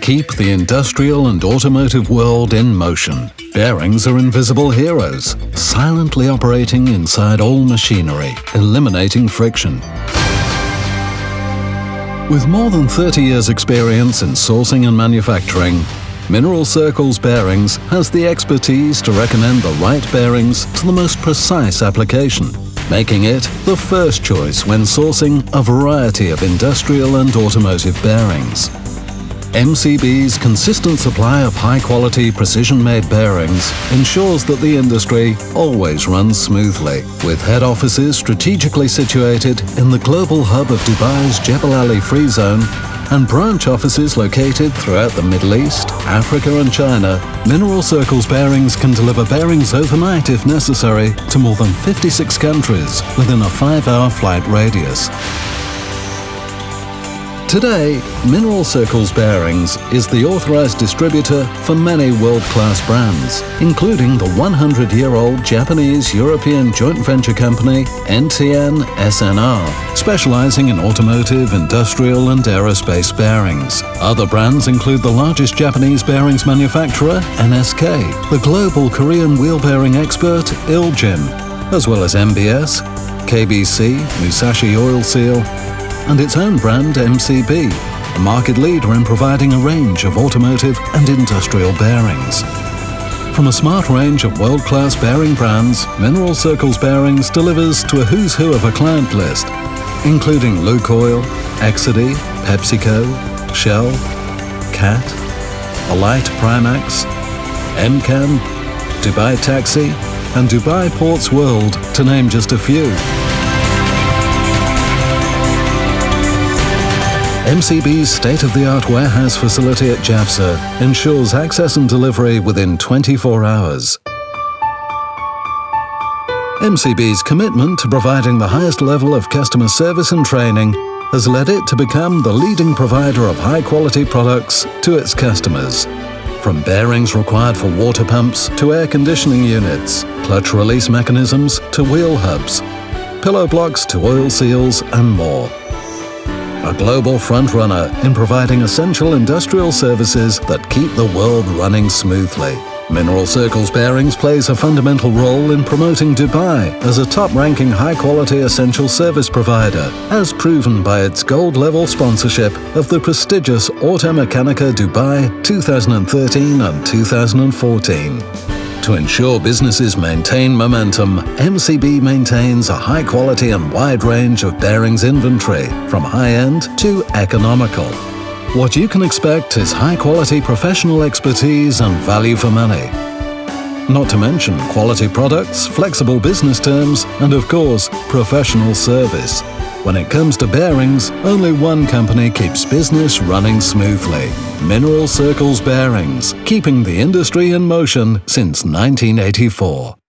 keep the industrial and automotive world in motion. Bearings are invisible heroes, silently operating inside all machinery, eliminating friction. With more than 30 years experience in sourcing and manufacturing, Mineral Circles Bearings has the expertise to recommend the right bearings to the most precise application, making it the first choice when sourcing a variety of industrial and automotive bearings. MCB's consistent supply of high-quality, precision-made bearings ensures that the industry always runs smoothly, with head offices strategically situated in the global hub of Dubai's Jebel Ali Free Zone and branch offices located throughout the Middle East, Africa and China, Mineral Circles Bearings can deliver bearings overnight if necessary to more than 56 countries within a five-hour flight radius. Today, Mineral Circles Bearings is the authorized distributor for many world-class brands, including the 100-year-old Japanese-European joint venture company NTN SNR, specializing in automotive, industrial and aerospace bearings. Other brands include the largest Japanese bearings manufacturer, NSK, the global Korean wheel bearing expert, Iljin, as well as MBS, KBC, Musashi Oil Seal, and its own brand MCB, a market leader in providing a range of automotive and industrial bearings. From a smart range of world-class bearing brands, Mineral Circles Bearings delivers to a who's who of a client list, including Lukoil, Exedy, PepsiCo, Shell, CAT, Alight Primax, MCAM, Dubai Taxi, and Dubai Ports World, to name just a few. MCB's state-of-the-art warehouse facility at Jafza ensures access and delivery within 24 hours. MCB's commitment to providing the highest level of customer service and training has led it to become the leading provider of high-quality products to its customers. From bearings required for water pumps to air conditioning units, clutch release mechanisms to wheel hubs, pillow blocks to oil seals and more a global frontrunner in providing essential industrial services that keep the world running smoothly. Mineral Circles Bearings plays a fundamental role in promoting Dubai as a top-ranking high-quality essential service provider, as proven by its gold-level sponsorship of the prestigious Automechanika Dubai 2013 and 2014. To ensure businesses maintain momentum, MCB maintains a high quality and wide range of bearings inventory, from high-end to economical. What you can expect is high-quality professional expertise and value for money. Not to mention quality products, flexible business terms, and of course, professional service. When it comes to bearings, only one company keeps business running smoothly. Mineral Circles Bearings, keeping the industry in motion since 1984.